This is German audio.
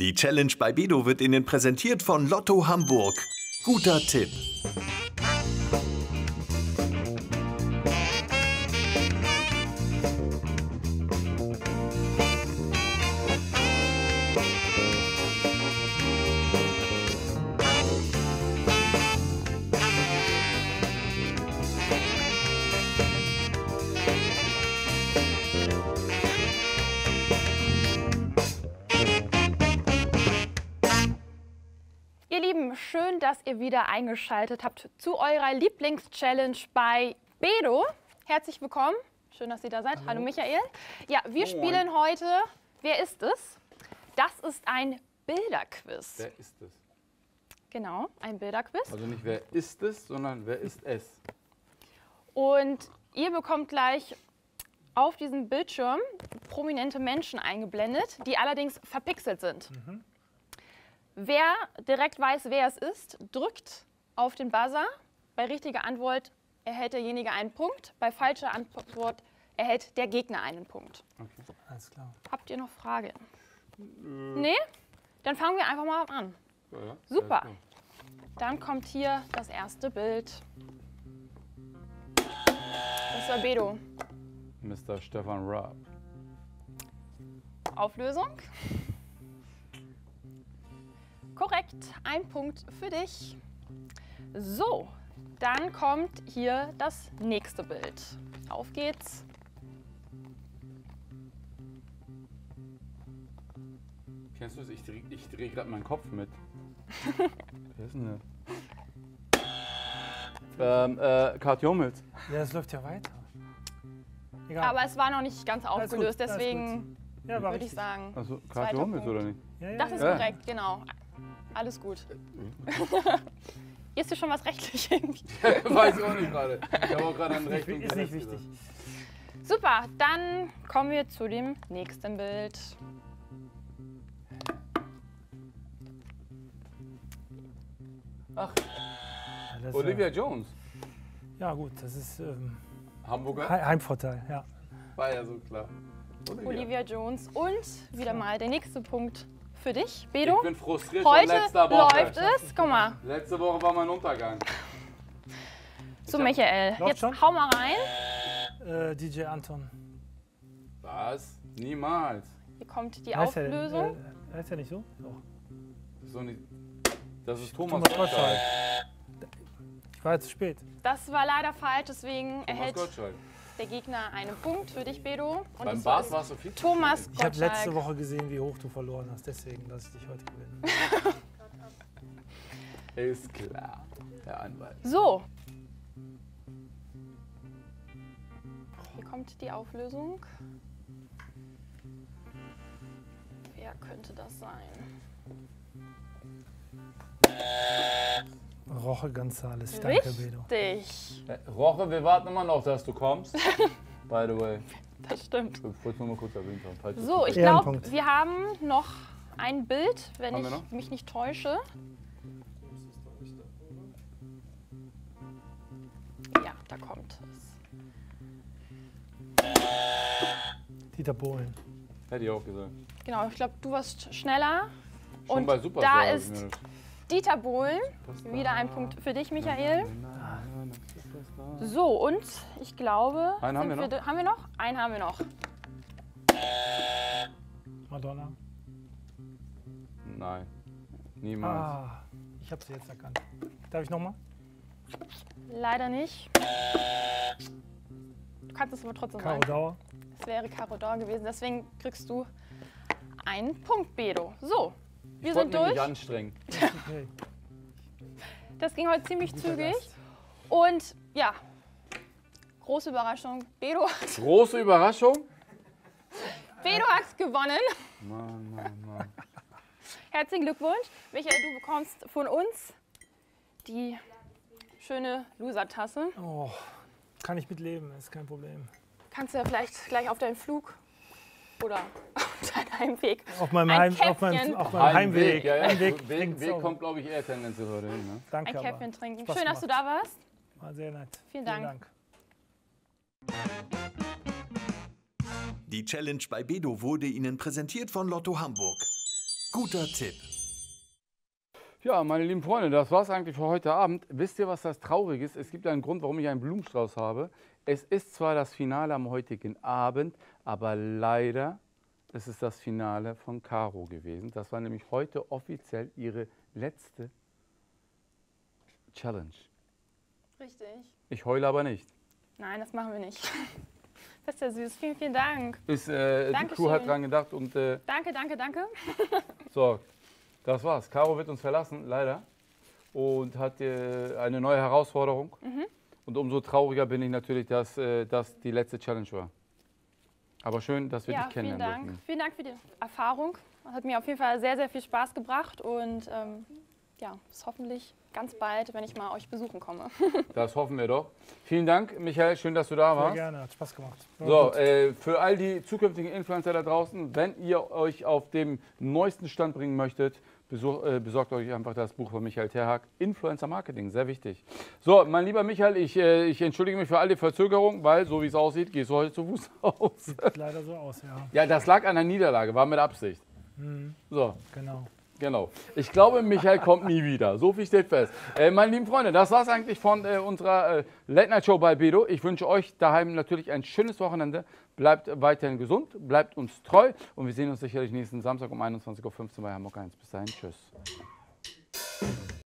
Die Challenge bei Bedo wird Ihnen präsentiert von Lotto Hamburg. Guter Tipp. Schön, dass ihr wieder eingeschaltet habt zu eurer Lieblingschallenge bei Bedo. Herzlich willkommen. Schön, dass ihr da seid. Hallo, Michael. Ja, wir spielen heute Wer ist es? Das ist ein Bilderquiz. Wer ist es? Genau, ein Bilderquiz. Also nicht wer ist es, sondern wer ist es? Und ihr bekommt gleich auf diesem Bildschirm prominente Menschen eingeblendet, die allerdings verpixelt sind. Wer direkt weiß, wer es ist, drückt auf den Buzzer. Bei richtiger Antwort erhält derjenige einen Punkt. Bei falscher Antwort erhält der Gegner einen Punkt. Alles klar. Habt ihr noch Fragen? Nee? Dann fangen wir einfach mal an. Ja, ja. Super. Dann kommt hier das erste Bild. Das war Bedo. Mr. Stefan Raab. Auflösung. Korrekt, ein Punkt für dich. So, dann kommt hier das nächste Bild. Auf geht's. Kennst du es? Ich drehe ich dreh gerade meinen Kopf mit. wer ist denn der? Ähm, äh, Kurt Hummels. Ja, es läuft ja weiter. Egal. Aber es war noch nicht ganz gut, aufgelöst, deswegen ja, würde ich sagen, Also Kurt Punkt. oder nicht? Ja, ja, das ist korrekt, genau. Alles gut. Hier ist dir schon was rechtlich irgendwie. Weiß ich auch nicht gerade. Ich habe auch gerade an Ist Recht ist nicht wichtig. Super, dann kommen wir zu dem nächsten Bild. Ach, das, Olivia Jones. Äh, ja, gut, das ist ähm, Hamburger. He- Heimvorteil. Ja. War ja so klar. Olivia Jones. Und wieder mal der nächste Punkt für dich, Bedo. Ich bin frustriert von Heute letzter Woche. läuft es. Guck mal. Letzte Woche war mein Untergang. So, Michael, Läuft jetzt schon? hau mal rein. Äh, DJ Anton. Was? Niemals. Hier kommt die Heißt er, Auflösung. äh, heißt er nicht so? Doch. Das ist, doch nicht das ist Thomas, Thomas Gottschalk. Gottschalk. Ich war jetzt zu spät. Das war leider falsch, deswegen Thomas erhält Gottschalk. Der Gegner einen Punkt für dich, Bedo. Und Beim Bart warst du viel Thomas schnell. Ich habe letzte Gottschalk. Woche gesehen, wie hoch du verloren hast. Deswegen lasse ich dich heute gewinnen. Ist klar, Herr Anwalt. So. Hier kommt die Auflösung. Wer könnte das sein? Roche Gonzales. Danke, Bedo. Richtig. Äh, Roche, wir warten immer noch, dass du kommst. By the way. Das stimmt. Ich wollte es nur mal kurz erwähnt haben. So, ich glaube, wir haben noch ein Bild, wenn Haben ich mich nicht täusche. Ja, da kommt es. Dieter Bohlen. Hätte ich auch gesagt. Genau, ich glaube, du warst schneller. Schon Und bei Superstar da ist Dieter Bohlen. Wieder ein Punkt für dich, Michael. So, und ich glaube. Einen haben sind wir noch? haben wir noch? Einen haben wir noch. Madonna. Nein, niemals. Ah, ich habe sie jetzt erkannt. Darf ich nochmal? Leider nicht. Du kannst es aber trotzdem Caro sagen. Dauer. Es wäre Caro Dor gewesen. Deswegen kriegst du einen Punkt, Bedo. So, wir ich sind wollte mich durch. anstrengen. Das ging heute ziemlich Guter zügig. Gast. Und ja, große Überraschung. Bedo, Große Überraschung. Bedo hat gewonnen. Mann, Mann, Mann. Herzlichen Glückwunsch. Michael, du bekommst von uns die schöne Loser-Tasse. Oh, kann ich mitleben, ist kein Problem. Kannst du ja vielleicht gleich auf deinem Flug oder auf deinem Heimweg Auf meinem, Ein Heim, auf meinem, auf meinem Heimweg. Ja, ja. Heimweg Weg, Weg auch. kommt, glaube ich, eher tendenziell heute hin. Ne? Danke, ein aber. Käffchen trinken. Spaß Schön, dass du da warst. War sehr nett. Vielen Dank. Die Challenge bei Bedo wurde Ihnen präsentiert von Lotto Hamburg. Guter Tipp. Ja, meine lieben Freunde, das war's eigentlich für heute Abend. Wisst ihr, was das traurig ist? Es gibt einen Grund, warum ich einen Blumenstrauß habe. Es ist zwar das Finale am heutigen Abend, aber leider ist es das Finale von Caro gewesen. Das war nämlich heute offiziell ihre letzte Challenge. Richtig. Ich heule aber nicht. Nein, das machen wir nicht. Das ist ja süß. Vielen, vielen Dank. Ist, äh, die. Crew hat dran gedacht und äh, Danke, danke, danke. so, das war's. Caro wird uns verlassen, leider. Und hat äh, eine neue Herausforderung. Mhm. Und umso trauriger bin ich natürlich, dass äh, das die letzte Challenge war. Aber schön, dass wir Ja, dich vielen kennenlernen Dank. durften. Vielen Dank für die Erfahrung. Hat mir auf jeden Fall sehr, sehr viel Spaß gebracht und ähm, ja, bis hoffentlich ganz bald, wenn ich mal euch besuchen komme. Das hoffen wir doch. Vielen Dank, Michael. Schön, dass du da Sehr warst. gerne, hat Spaß gemacht. War So, äh, für all die zukünftigen Influencer da draußen, wenn ihr euch auf dem neuesten Stand bringen möchtet, besuch, äh, besorgt euch einfach das Buch von Michael Terhack, Influencer Marketing, sehr wichtig. So, mein lieber Michael, ich, äh, ich entschuldige mich für all die Verzögerung, weil, so wie es aussieht, gehst du heute zu Fuß aus. Sieht leider so aus, ja. ja, das lag an der Niederlage, war mit Absicht. Mhm, So, genau. Genau. Ich glaube, Michael kommt nie wieder. So viel steht fest. Äh, meine lieben Freunde, das war es eigentlich von äh, unserer äh, Late Night Show bei Bedo. Ich wünsche euch daheim natürlich ein schönes Wochenende. Bleibt weiterhin gesund, bleibt uns treu und wir sehen uns sicherlich nächsten Samstag um 21.15 Uhr bei Hamburg 1. Bis dahin, tschüss.